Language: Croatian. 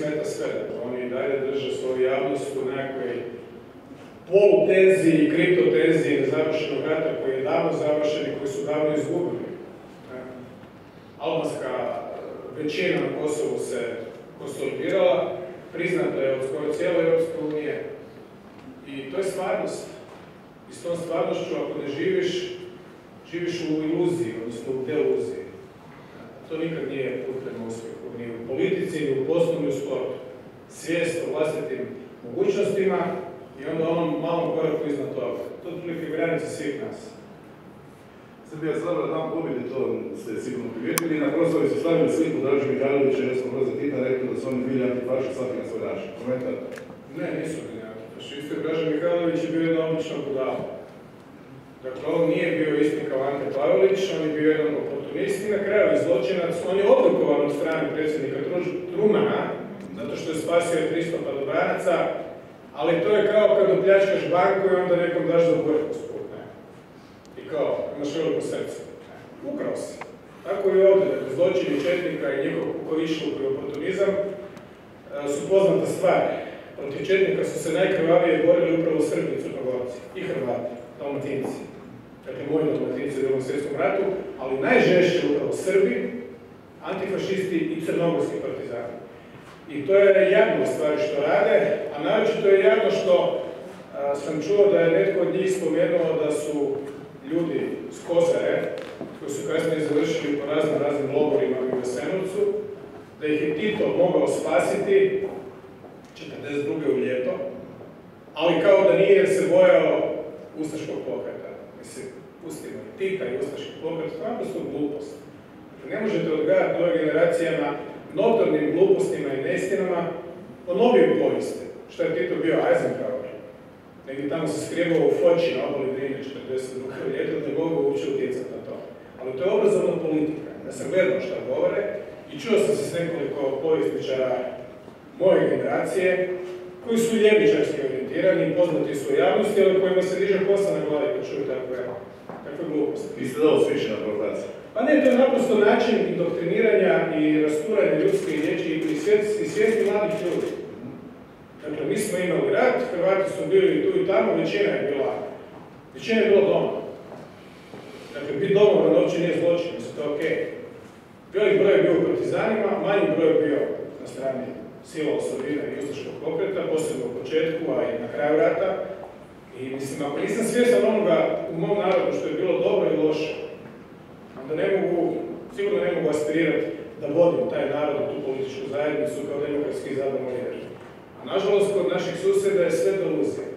smeta sve. Oni i dalje drže svoju javnost u nekakvoj polutezi i kriptotezi nezavršenog rata koji je davno završen i koji su davno izgubili. Albanska većina na Kosovu se konsolidirala, priznata je od skoro cijele Europske unije i to je stvarnost. I s tom stvarnošću ako ne živiš, živiš u iluziji, odnosno u deluziji. To nikad nije put prema uspjehu, ni u politici, ni u poslu, ni u sportu. Svijest o vlastitim mogućnostima i onda onom malom koraku iznad toga. To je otprilike granica svih nas. Srbija slabila dan pobjede, to ste sigurno primijetili. Na proslavi su stavili sliku Dražu Mihajlovića i Josip Broza Tita, rekli da su oni bili antifaši svaki na svoj način. Komentar? Ne, nisu bili antifašisti. Draža Mihajlović je bio jedna obična budala. Dakle, on nije bio isti kao Ante Pavelić, on je bio jedan oportunist i na kraju zločinac. On je odlikovan od strane predsjednika Trumana, zato što je spasio 300 padobranaca, ali to je kao kad opljačkaš banku i onda nekom daš za ne? I kao, imaš veliko srce. Ukrao si. Tako i ovdje, dakle, zločini Četnika i njihov kukovišluk i oportunizam e, su poznata stvar. Protiv Četnika su se najkrvavije borili upravo Srbi i Crnogorci i Hrvati, Dalmatinci. Dakle, moji Dalmatinci u drugom svjetskom ratu, ali najžešće upravo Srbi, antifašisti i crnogorski partizani. I to je jadno stvari što rade, a naročito je jadno što sam čuo da je netko od njih spomenuo da su ljudi s Kozare, koji su kasnije završili po raznim raznim logorima u Jasenovcu, da ih je Tito mogao spasiti 42. u ljeto, ali kao da nije se bojao ustaškog pokreta. Mislim, pustimo i Tita i ustaški pokret, to su glupost. Ne možete odgajati nove generacijama notornim glupostima i neistinama ponovio povijesti. Što je Tito bio Eisenhower? Negdje tamo se skrivao u Foči na obali Drine 42. ljeto, ne mogu uopće utjecati na to. Ali to je obrazovna politika. Ja sam gledao što govore i čuo sam se s nekoliko povijestničara moje generacije, koji su ljevičarski orijentirani, poznati su u javnosti, ali kojima se diže kosa na glavi kad čuju takve, takve gluposti. Vi ste dao sviše na provokaciju. Pa ne, to je naprosto način indoktriniranja i rasturanja ljudske riječi i svijesti, svijesti mladih ljudi. Dakle, mi smo imali rat, Hrvati su bili tu i tamo, većina je bila, većina je bila doma. Dakle, biti domovan uopće nije zločin, mislim, to je okej. Okay. Velik broj je bio u partizanima, manji broj je bio na strani sila osobina i ustaškog pokreta, posebno u početku, a i na kraju rata. I mislim, ako nisam svjestan onoga u mom narodu što je bilo dobro i loše, onda ne mogu, sigurno ne mogu aspirirati da vodim taj narod u tu političku zajednicu kao demokratski izabran. A nažalost, kod naših susjeda je sve deluzija.